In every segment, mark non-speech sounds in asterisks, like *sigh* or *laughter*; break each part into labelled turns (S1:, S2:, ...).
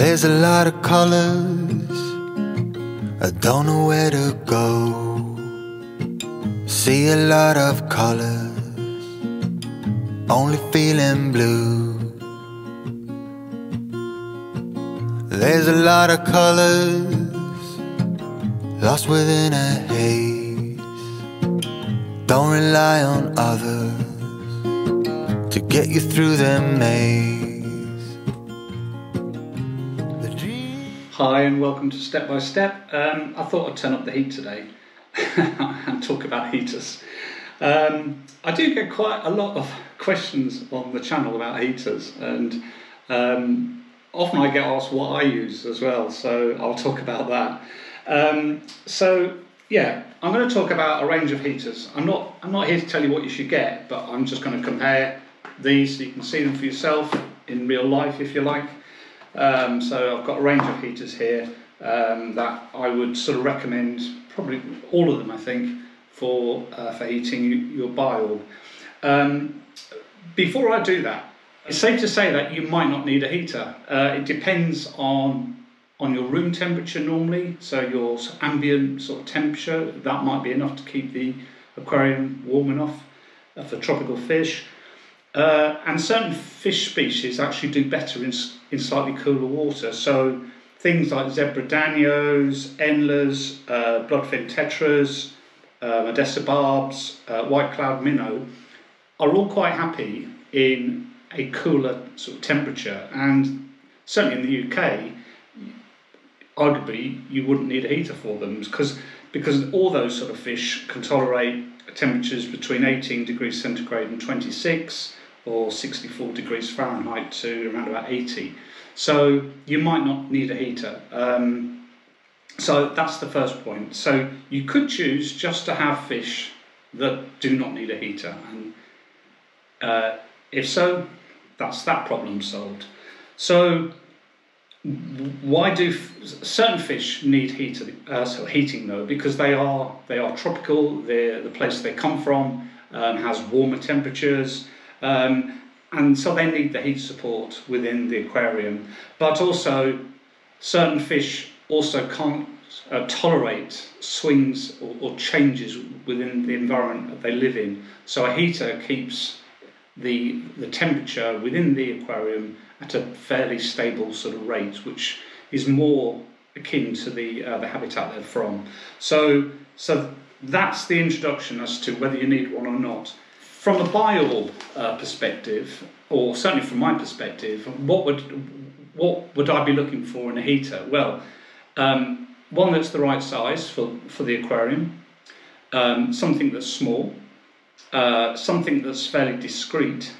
S1: There's a lot of colors, I don't know where to go. See a lot of colors, only feeling blue. There's a lot of colors, lost within a haze. Don't rely on others to get you through the maze.
S2: Hi and welcome to Step by Step. Um, I thought I'd turn up the heat today *laughs* and talk about heaters. Um, I do get quite a lot of questions on the channel about heaters, and um, often I get asked what I use as well, so I'll talk about that. Um, so yeah, I'm going to talk about a range of heaters. I'm not I'm not here to tell you what you should get, but I'm just going to compare these so you can see them for yourself in real life if you like. Um, so I've got a range of heaters here um, that I would sort of recommend, probably all of them I think, for uh, for heating your biorb. Um, before I do that, it's safe to say that you might not need a heater. Uh, it depends on on your room temperature normally, so your ambient sort of temperature that might be enough to keep the aquarium warm enough uh, for tropical fish. Uh, and certain fish species actually do better in, in slightly cooler water. So things like zebra danios, endlers, uh, bloodfin tetras, uh, barbs, uh, white cloud minnow are all quite happy in a cooler sort of temperature. And certainly in the UK, arguably you wouldn't need a heater for them because because all those sort of fish can tolerate temperatures between 18 degrees centigrade and 26 or 64 degrees Fahrenheit to around about 80. So you might not need a heater. Um, so that's the first point. So you could choose just to have fish that do not need a heater, and uh, if so, that's that problem solved. So why do certain fish need heater, uh, so heating though? Because they are they are tropical. They're, the place they come from um, has warmer temperatures, um, and so they need the heat support within the aquarium. But also, certain fish also can't uh, tolerate swings or, or changes within the environment that they live in. So a heater keeps the the temperature within the aquarium at a fairly stable sort of rate, which is more akin to the uh, the habitat they're from. So so that's the introduction as to whether you need one or not. From a biorb uh, perspective, or certainly from my perspective, what would what would I be looking for in a heater? Well, um, one that's the right size for, for the aquarium, um, something that's small, uh, something that's fairly discreet,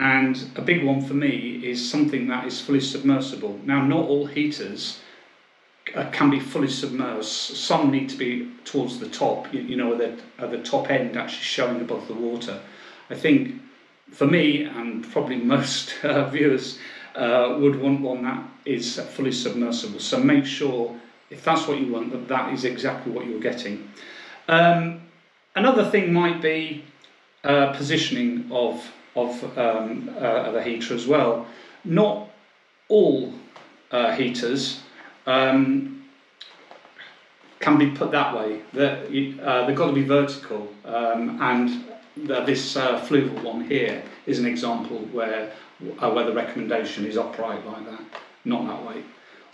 S2: and a big one for me is something that is fully submersible. Now, not all heaters uh, can be fully submersed. Some need to be towards the top, you, you know, at the, at the top end, actually showing above the water. I think for me, and probably most *laughs* uh, viewers, uh, would want one that is fully submersible. So make sure, if that's what you want, that that is exactly what you're getting. Um, another thing might be uh, positioning of of um, uh, the heater as well. Not all uh, heaters um, can be put that way. That uh, they've got to be vertical, um, and this uh, fluval one here is an example where uh, where the recommendation is upright like that, not that way.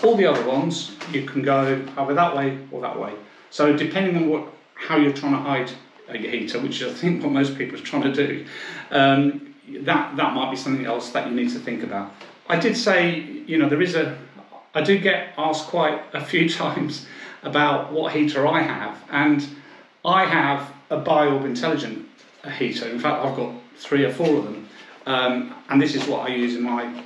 S2: All the other ones you can go either that way or that way. So depending on what how you're trying to hide a heater, which I think what most people are trying to do, um, that that might be something else that you need to think about. I did say, you know, there is a, I do get asked quite a few *laughs* times about what heater I have, and I have a Biorb Intelligent heater. In fact, I've got three or four of them, um, and this is what I use in my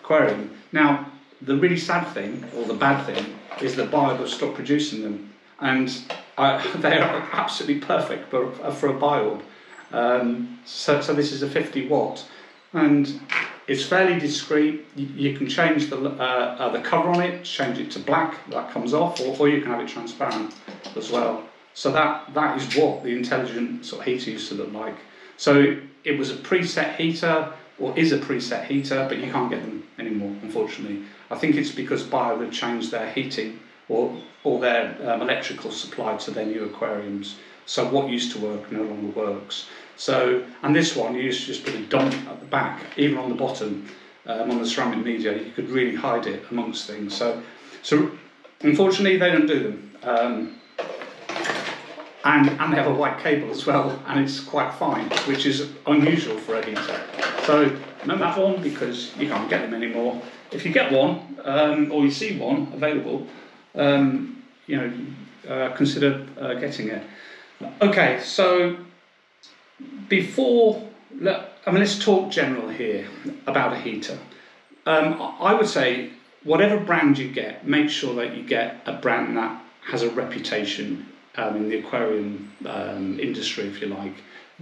S2: aquarium. Now, the really sad thing, or the bad thing, is that have stopped producing them, and *laughs* they are absolutely perfect for, for a Biorb. Um, so, so this is a 50 watt, and it's fairly discreet. You, you can change the uh, uh, the cover on it, change it to black, that comes off, or, or you can have it transparent as well. So that that is what the intelligent sort of heater used to look like. So it was a preset heater. or is a preset heater, but you can't get them anymore, unfortunately. I think it's because Biorb have changed their heating or, or their um, electrical supply to their new aquariums. So what used to work no longer works. So, and this one, you used to just put a dot at the back, even on the bottom, um, on the ceramic media, you could really hide it amongst things. So, so unfortunately, they don't do them. Um, and, and they have a white cable as well, and it's quite fine, which is unusual for a heater. So, that one because you can't get them anymore. If you get one, um, or you see one available, um, you know, uh, consider uh, getting it. Okay, so before, I mean, let's talk general here about a heater. Um, I would say whatever brand you get, make sure that you get a brand that has a reputation um, in the aquarium um, industry, if you like.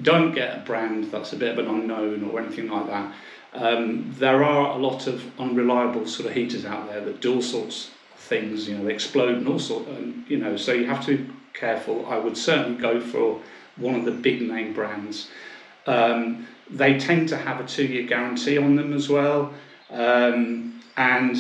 S2: Don't get a brand that's a bit of an unknown or anything like that. Um, there are a lot of unreliable sort of heaters out there that do all sorts of things. You know, they explode and all sorts. And, you know, so you have to be careful. I would certainly go for one of the big name brands. Um, they tend to have a two-year guarantee on them as well, um, and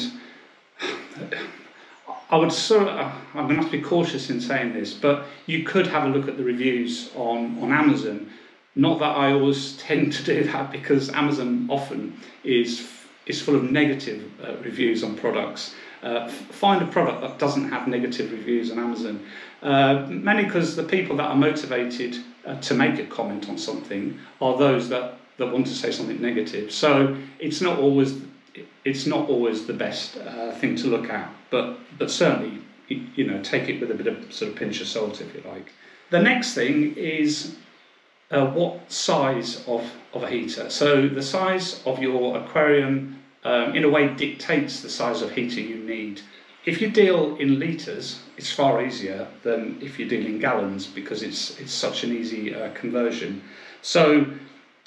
S2: I would of, I'm going to have to be cautious in saying this, but you could have a look at the reviews on, on Amazon. Not that I always *laughs* tend to do that because Amazon often is, is full of negative uh, reviews on products. Uh, find a product that doesn't have negative reviews on Amazon. Uh, mainly because the people that are motivated uh, to make a comment on something are those that, that want to say something negative. So it's not always it's not always the best uh, thing to look at, but but certainly you know take it with a bit of sort of pinch of salt if you like. The next thing is uh, what size of, of a heater. So the size of your aquarium um, in a way dictates the size of heater you need. If you deal in litres, it's far easier than if you deal in gallons because it's, it's such an easy uh, conversion. So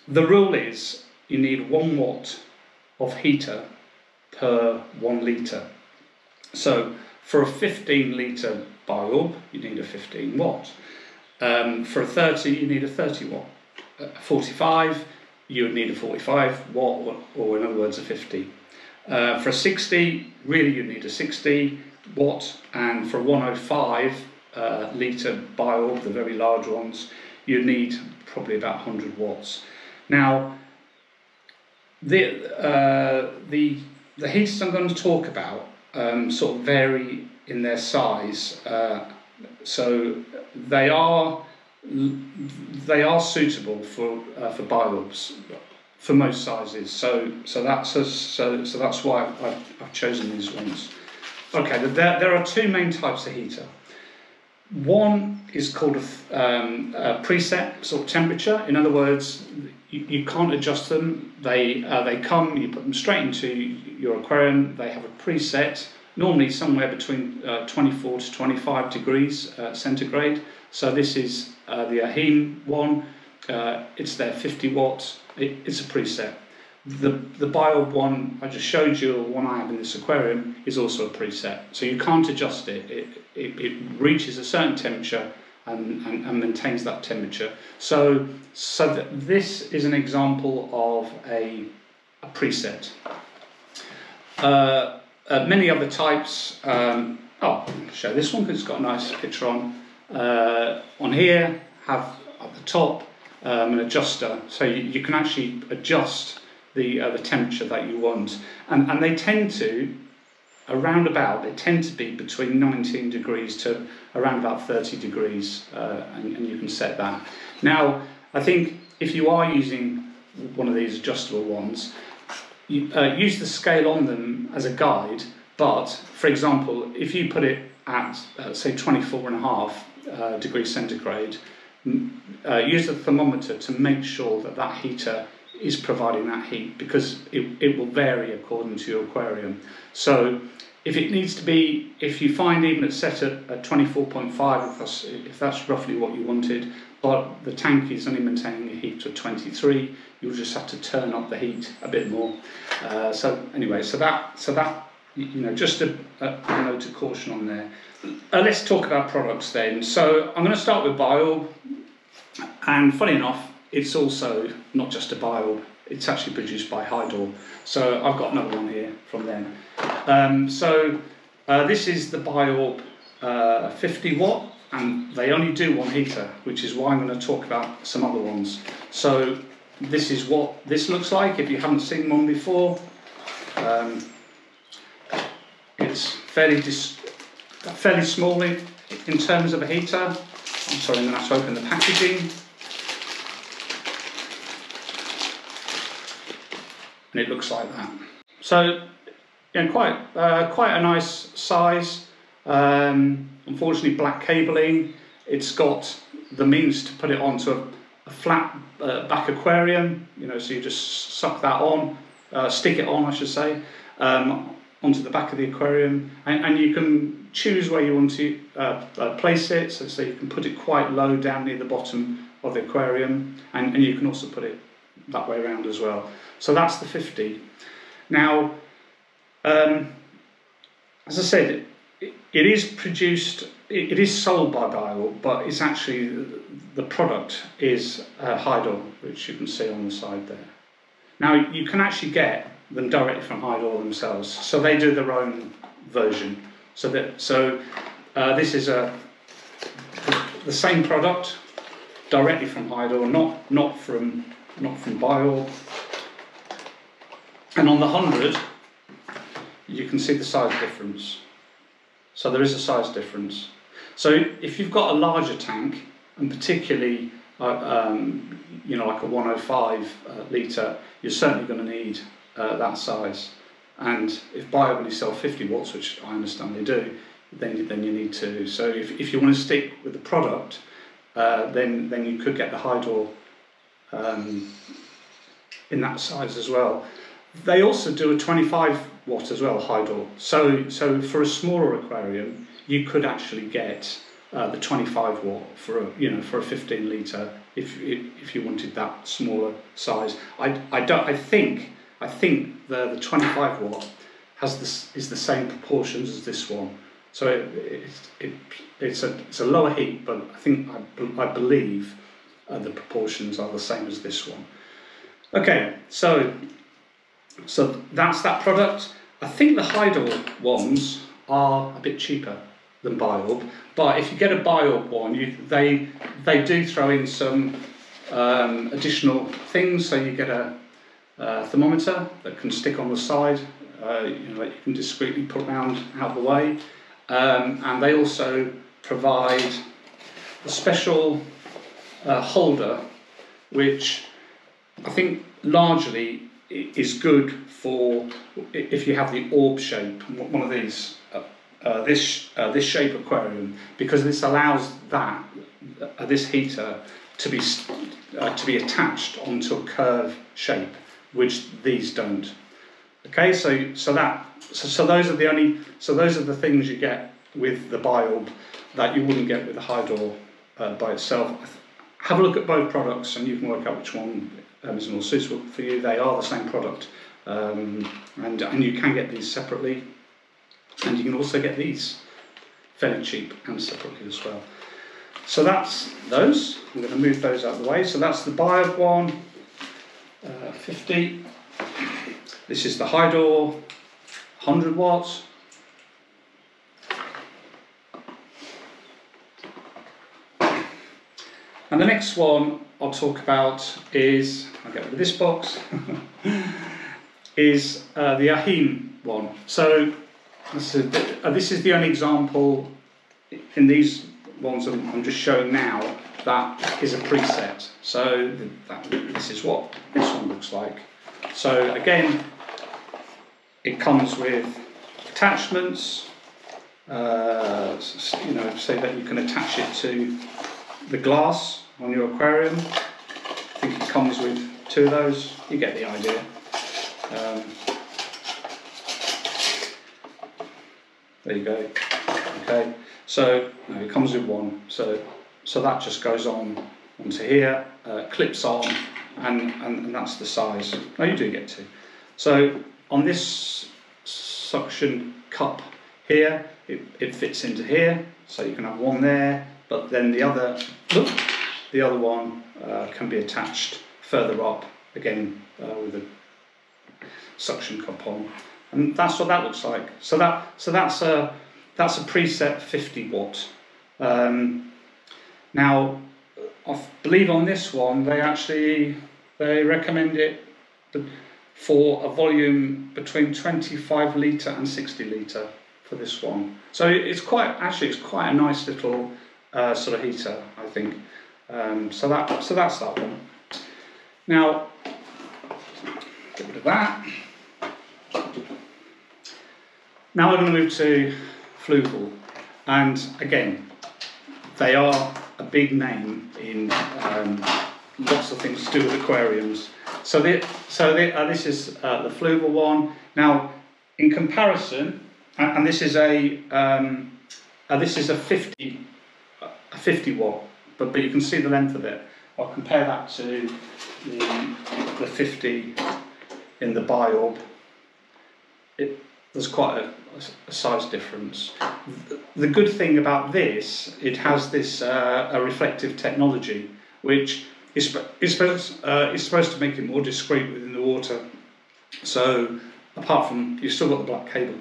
S2: the rule is you need one watt of heater per one litre. So for a 15 litre bulb, you need a 15 watt. Um, for a 30, you need a 30 watt. A 45, you would need a 45 watt, or in other words, a 50. Uh, for a 60, really you need a 60 watt, and for a 105 uh, litre bulb, the very large ones, you need probably about 100 watts. Now, the, uh, the, the heaters I'm going to talk about um, sort of vary in their size. Uh, so they are they are suitable for uh, for bulbs for most sizes. So so that's a, so so that's why I've, I've chosen these ones. Okay, there, there are two main types of heater. One is called a, um, a preset sort of temperature. In other words, you, you can't adjust them. They uh, they come, you put them straight into your aquarium. They have a preset, normally somewhere between uh, 24 to 25 degrees uh, centigrade. So this is uh, the Eheim one. Uh, it's their 50 watts. It, it's a preset. The, the Biorb one I just showed you, one I have in this aquarium, is also a preset. So you can't adjust it. It, it, it reaches a certain temperature and, and, and, maintains that temperature. So, so this is an example of a, a preset. Uh, uh, many other types, um, oh, I'll show this one because it's got a nice picture on. Uh, on here, have at the top um, an adjuster, so you, you can actually adjust the, uh, the temperature that you want. And, and they tend to, around about, they tend to be between 19 degrees to around about 30 degrees, uh, and, and you can set that. Now, I think if you are using one of these adjustable ones, you, uh, use the scale on them as a guide, but for example, if you put it at, uh, say, 24 and a half uh, degrees centigrade, uh, use the thermometer to make sure that that heater is providing that heat because it, it will vary according to your aquarium. So if it needs to be, if you find even it's set at, at 24.5, if that's, if that's roughly what you wanted, but the tank is only maintaining a heat of 23, you'll just have to turn up the heat a bit more. Uh, so anyway, so that, so that, you know, just a, a, note of caution on there. Uh, let's talk about products then. So I'm going to start with Biorb, and funny enough, it's also not just a Biorb, it's actually produced by Hydor. So I've got another one here from them. Um, so uh, this is the Biorb uh, 50 watt, and they only do one heater, which is why I'm going to talk about some other ones. So this is what this looks like if you haven't seen one before. Um, it's fairly fairly small in, in terms of a heater. I'm sorry, I'm going to have to open the packaging. And it looks like that. So, yeah, quite uh, quite a nice size. Um, unfortunately, black cabling. It's got the means to put it onto a, a flat uh, back aquarium. You know, so you just suck that on, uh, stick it on, I should say. Um, onto the back of the aquarium and, and you can choose where you want to uh, uh, place it so, so you can put it quite low down near the bottom of the aquarium and, and you can also put it that way around as well so that's the 50 now um, as I said it, it is produced it, it is sold by Biorb but it's actually the product is uh, which you can see on the side there now you can actually get them directly from Hydor themselves. So they do their own version. So that so uh, this is a the same product directly from Hydor, not not from not from Biorb. And on the hundred, you can see the size difference. So there is a size difference. So if you've got a larger tank, and particularly uh, um, you know like a 105 uh, litre, you're certainly going to need uh, that size. And if Biorb only sell 50 watts, which I understand they do, then, then you need to. So if, if you want to stick with the product, uh, then, then you could get the Hydor um, in that size as well. They also do a 25 watt as well, Hydor. So, so for a smaller aquarium, you could actually get uh, the 25 watt for a, you know for a 15 liter if if you wanted that smaller size. I, I don't I think I think the, the 25 watt has this, is the same proportions as this one. So it, it, it, it's, a, it's a lower heat, but I think, I, I believe uh, the proportions are the same as this one. Okay, so, so that's that product. I think the Hydor ones are a bit cheaper than Biorb, but if you get a Biorb one, you, they, they do throw in some um, additional things, so you get a, uh, thermometer that can stick on the side, uh, you know, that you can discreetly put around out of the way. Um, and they also provide a special uh, holder which I think largely is good for if you have the orb shape, one of these, uh, uh, this, uh, this shape aquarium, because this allows that, uh, this heater to be, uh, to be attached onto a curve shape which these don't. Okay, so so that so, so those are the only so those are the things you get with the Biorb that you wouldn't get with the Hydor uh, by itself. Have a look at both products and you can work out which one um, is more suitable for you. They are the same product, um, and and you can get these separately, and you can also get these fairly cheap and separately as well. So that's those. I'm going to move those out of the way. So that's the Biorb one. Uh, 50. This is the Hydor 100 watts. And the next one I'll talk about is, I'll get rid of this box, *laughs* is uh, the Eheim one. So this is, uh, this is the only example in these ones I'm, I'm just showing now that is a preset. So that, this is what this one looks like. So again, it comes with attachments, uh, you know, so that you can attach it to the glass on your aquarium. I think it comes with two of those. You get the idea. Um, there you go. Okay, so no, it comes with one. So so that just goes on onto here, uh, clips on, and, and, and that's the size. Oh, you do get two. So on this suction cup here, it, it fits into here, so you can have one there, but then the other, look, the other one uh, can be attached further up again uh, with a suction cup on, and that's what that looks like. So that so that's a that's a preset 50 watt. Um, now, I believe on this one they actually they recommend it for a volume between 25 litre and 60 litre for this one. So it's quite actually it's quite a nice little uh, sort of heater, I think. Um, so that so that's that one. Now, get rid of that. Now we're going to move to Fluval, and again, they are a big name in um, lots of things to do with aquariums. So, the, so the, uh, this is uh, the Fluval one. Now, in comparison, and, and this is a um, uh, this is a 50 a 50 watt, but but you can see the length of it. I'll compare that to the, the 50 in the Biorb. It, there's quite a, a, size difference. The good thing about this, it has this uh, a reflective technology, which is, is, supposed, uh, is supposed to make it more discreet within the water. So apart from, you've still got the black cable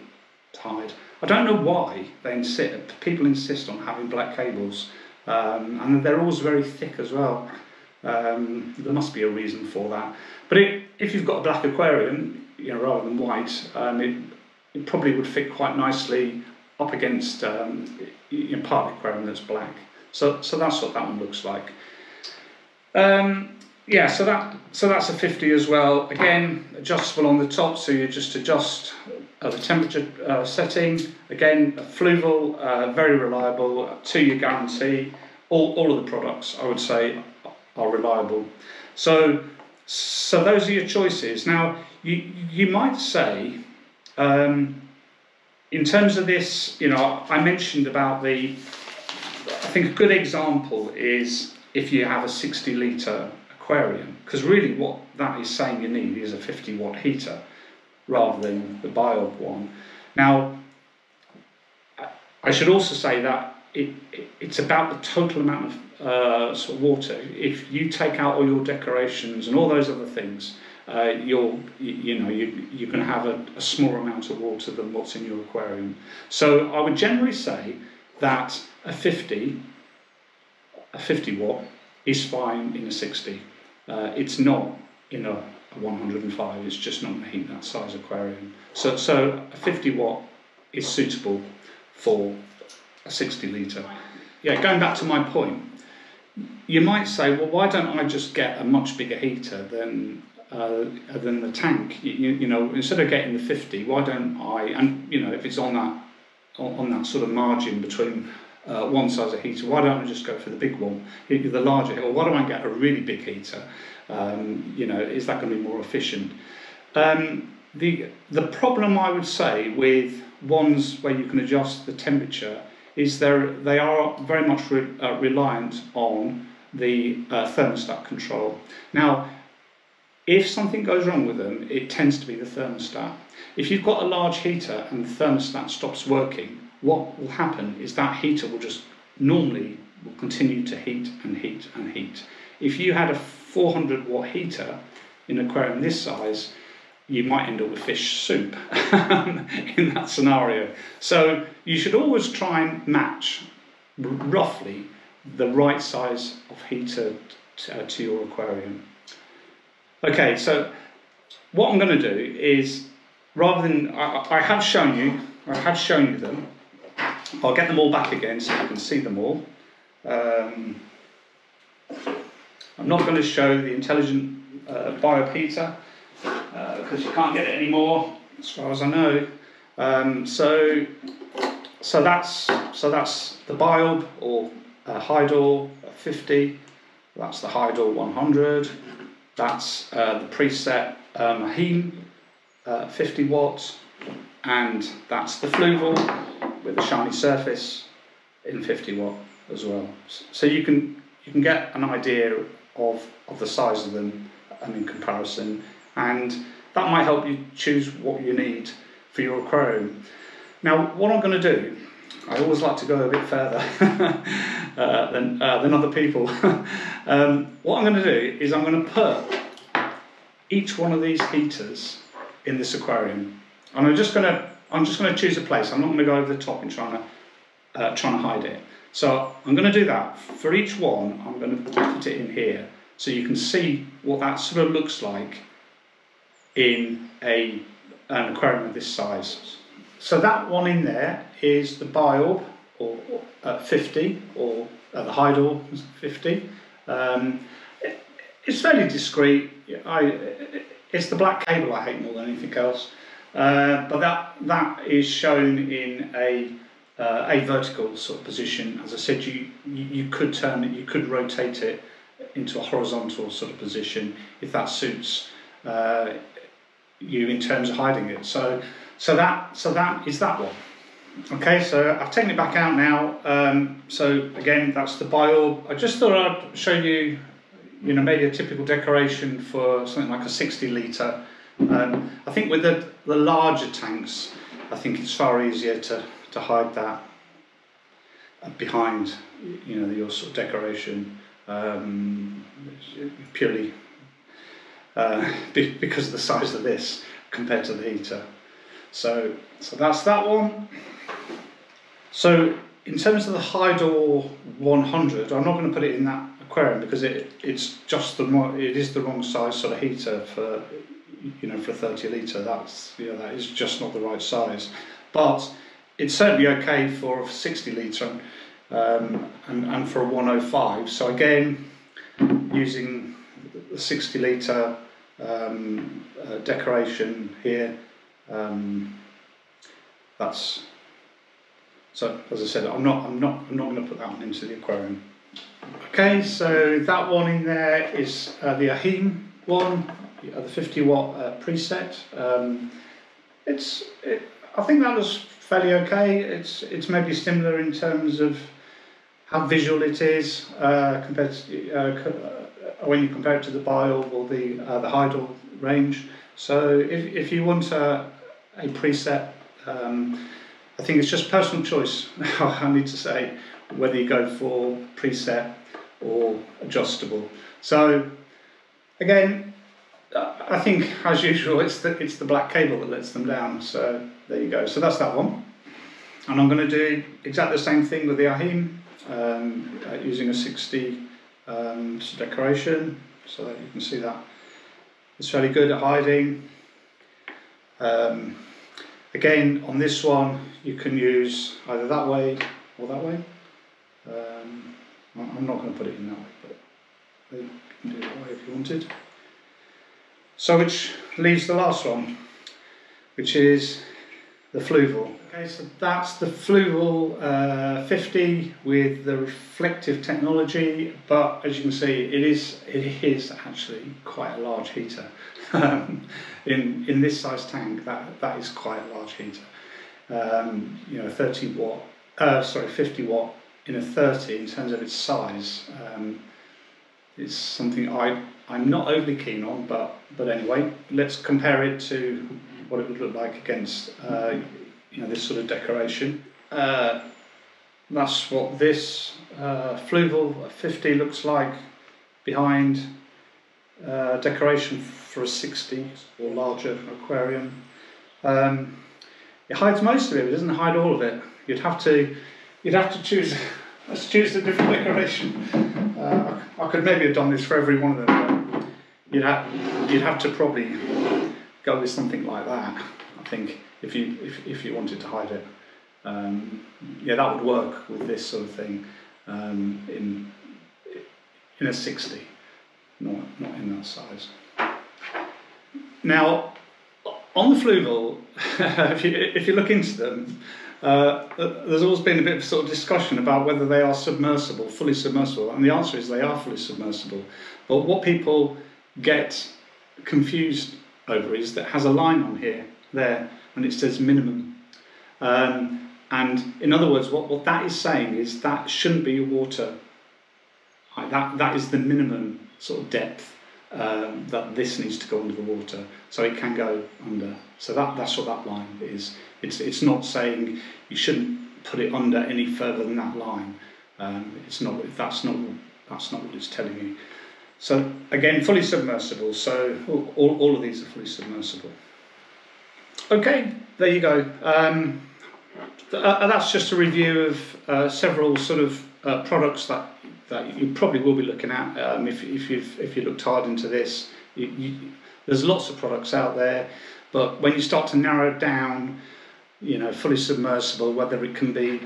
S2: tied. I don't know why they insist, people insist on having black cables, um, and they're always very thick as well. Um, there must be a reason for that. But it, if you've got a black aquarium, you know, rather than white, um, it, it probably would fit quite nicely up against um, you part of the aquarium that's black. So, so that's what that one looks like. Um, yeah, so that so that's a 50 as well. Again, adjustable on the top, so you just adjust uh, the temperature uh, setting. Again, fluval, uh, very reliable, two-year guarantee. All, all of the products, I would say, are reliable. So, so those are your choices. Now, you, you might say, um, in terms of this, you know, I mentioned about the, I think a good example is if you have a 60 litre aquarium, because really what that is saying you need is a 50 watt heater rather than the Biorb one. Now, I should also say that it, it, it's about the total amount of uh, sort of water. If you take out all your decorations and all those other things, uh, you're you, you, know you, going to have a, a smaller amount of water than what's in your aquarium. So I would generally say that a 50 a 50 watt is fine in a 60. Uh, it's not in a 105. It's just not going to heat that size aquarium. So so a 50 watt is suitable for a 60 litre. Yeah, going back to my point, you might say, well, why don't I just get a much bigger heater than uh, than the tank? You, you, know, instead of getting the 50, why don't I? And you know, if it's on that on, that sort of margin between uh, one size of heater, why don't I just go for the big one, the larger? Or why don't I get a really big heater? Um, you know, is that going to be more efficient? Um, the the problem I would say with ones where you can adjust the temperature is there they are very much re, uh, reliant on the uh, thermostat control. Now, if something goes wrong with them, it tends to be the thermostat. If you've got a large heater and the thermostat stops working, what will happen is that heater will just normally will continue to heat and heat and heat. If you had a 400 watt heater in an aquarium this size, you might end up with fish soup *laughs* in that scenario. So you should always try and match roughly the right size of heater to, uh, to your aquarium. Okay, so what I'm going to do is rather than I, I have shown you, I have shown you them. I'll get them all back again so you can see them all. Um, I'm not going to show the intelligent uh, because uh, you can't get it anymore, as far as I know. Um, so, so that's so that's the biorb or uh, Hydor 50. That's the Hydor 100. That's uh, the preset um, uh, 50 watts, and that's the Fluval with a shiny surface in 50 watt as well. So you can you can get an idea of of the size of them and in comparison and that might help you choose what you need for your aquarium. Now, what I'm going to do, I always like to go a bit further *laughs* uh, than, uh, than other people. *laughs* um, what I'm going to do is I'm going to put each one of these heaters in this aquarium. And I'm just gonna I'm just gonna choose a place. I'm not gonna go over the top and trying to uh, trying to hide it. So I'm gonna do that for each one. I'm gonna put it in here so you can see what that sort of looks like in a an aquarium of this size. So that one in there is the biorb or uh, 50 or uh, the Hydor 50. Um, it, it's fairly discreet. I, it's the black cable I hate more than anything else. Uh, but that that is shown in a uh, a vertical sort of position. As I said, you, you could turn it, you could rotate it into a horizontal sort of position if that suits uh, you in terms of hiding it. So so that so that is that one. Okay, so I've taken it back out now. Um, so again, that's the biorb. I just thought I'd show you, you know, maybe a typical decoration for something like a 60 litre. Um, I think with the, the larger tanks, I think it's far easier to, to hide that behind, you know, your sort of decoration um, purely uh, *laughs* because of the size of this compared to the heater. So, so that's that one. So in terms of the Hydor 100, I'm not going to put it in that aquarium because it it's just the it is the wrong size sort of heater for you know for a 30 litre. That's you know that is just not the right size, but it's certainly okay for a 60 litre um, and and for a 105. So again, using the 60 litre um, uh, decoration here. Um, that's so as I said, I'm not I'm not I'm not going to put that one into the aquarium. Okay, so that one in there is uh, the Eheim one, the 50 watt uh, preset. Um, it's it, I think that was fairly okay. It's it's maybe similar in terms of how visual it is uh, compared to, uh, uh, when you compare it to the Biorb or the uh, the Hydor range. So if, if you want a, a preset um, I think it's just personal choice, *laughs* I need to say, whether you go for preset or adjustable. So, again, I think as usual, it's the, it's the black cable that lets them down. So, there you go. So, that's that one. And I'm going to do exactly the same thing with the Eheim um, uh, using a 60 um, decoration so that you can see that it's fairly good at hiding. Um, Again, on this one, you can use either that way or that way. Um, I'm not going to put it in that way, but you can do it that way if you wanted. So which leaves the last one, which is the Fluval. Okay, so that's the Fluval uh, 50 with the reflective technology, but as you can see, it is it is actually quite a large heater. *laughs* In in this size tank, that that is quite a large heater. Um, you know, 30 watt, uh, sorry, 50 watt in a 30 in terms of its size. Um, it's something I I'm not overly keen on, but but anyway, let's compare it to what it would look like against uh, you know this sort of decoration. Uh, that's what this uh, Fluval 50 looks like behind uh, decoration for a 60 or larger aquarium. Um, it hides most of it, but it doesn't hide all of it. You'd have to, you'd have to choose. Let's *laughs* choose a different decoration. Uh, I, could maybe have done this for every one of them, but you'd have, you'd have to probably go with something like that. I think if you if, if you wanted to hide it, um, yeah, that would work with this sort of thing um, in in a 60 not, not in that size. Now, on the Fluval, *laughs* if, you, if you look into them, uh, there's always been a bit of sort of discussion about whether they are submersible, fully submersible, and the answer is they are fully submersible. But what people get confused over is that has a line on here, there, and it says minimum. Um, and in other words, what, what that is saying is that shouldn't be water. Right, that, that is the minimum sort of depth um, that this needs to go under the water, so it can go under. So that that's what that line is. It's it's not saying you shouldn't put it under any further than that line. Um, it's not that's not that's not what it's telling you. So again, fully submersible. So all, all of these are fully submersible. Okay, there you go. Um, uh, that's just a review of uh, several sort of uh, products that, that you probably will be looking at um, if, if, you've, if you looked hard into this. You, you, there's lots of products out there, but when you start to narrow down, you know, fully submersible, whether it can be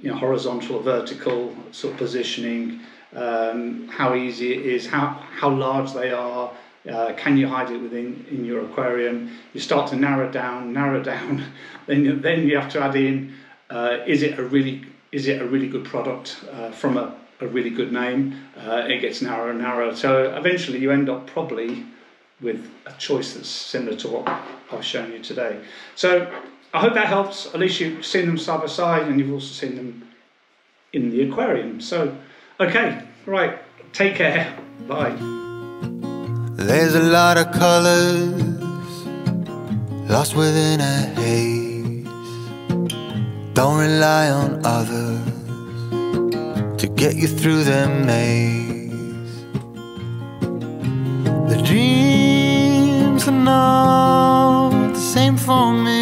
S2: you know, horizontal or vertical sort of positioning, um, how easy it is, how, how large they are, uh, can you hide it within in your aquarium? You start to narrow down, narrow down. *laughs* then you, then you have to add in: uh, is it a really is it a really good product uh, from a, a really good name? Uh, it gets narrower and narrower. So eventually, you end up probably with a choice that's similar to what I've shown you today. So I hope that helps. At least you've seen them side by side, and you've also seen them in the aquarium. So, okay, right. Take care. Bye.
S1: There's a lot of colors lost within a haze. Don't rely on others to get you through the maze. The dreams are not the same for me.